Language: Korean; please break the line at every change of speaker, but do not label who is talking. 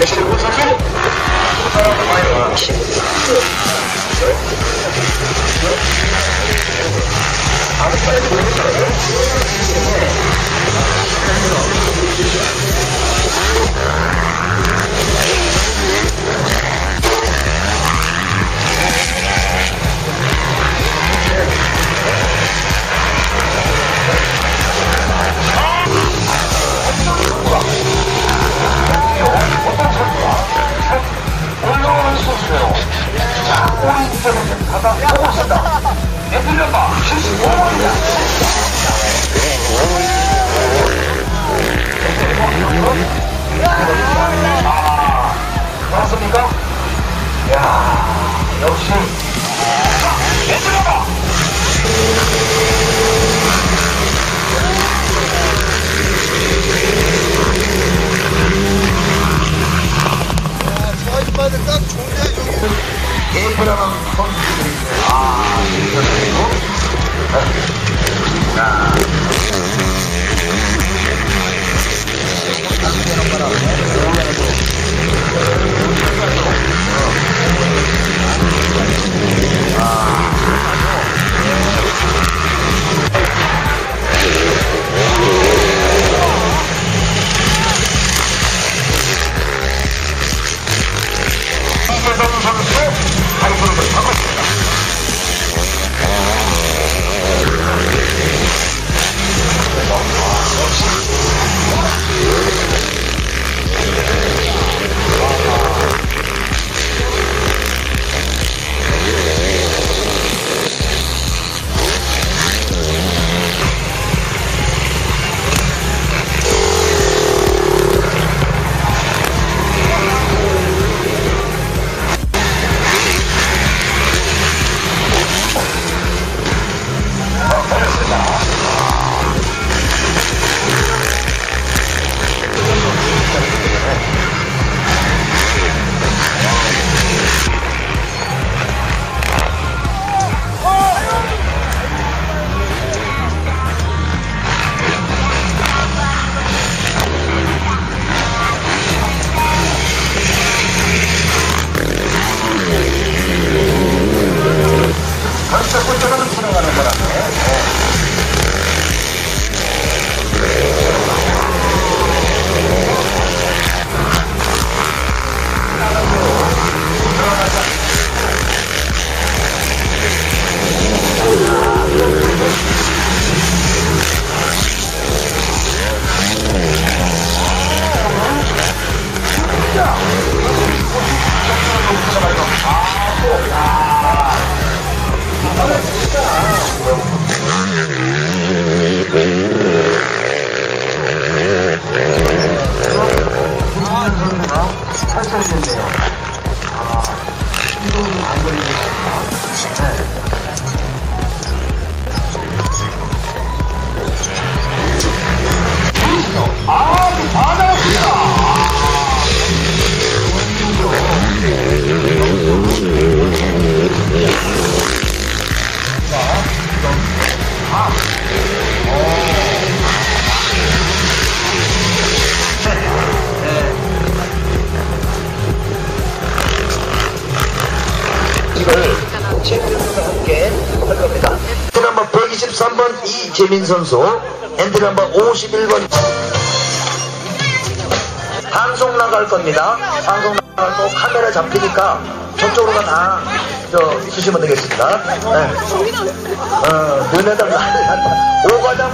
这是无耻我欢迎新的 때문에 가다 보고 있다. 애들려봐 75원이야. Uh,
아,
그렇구나. 살살됐네요. 아, 신동이 안 걸리겠다. 네. 할 겁니다. 엔트리 넘버 123번 이재민 선수, 엔트리 넘버 51번 방송 나갈 겁니다. 방송 거 카메라 잡히니까 저쪽으로가 다, 저, 쓰시면 되겠습니다. 네. 어, 눈에다 난리 났다. 오과장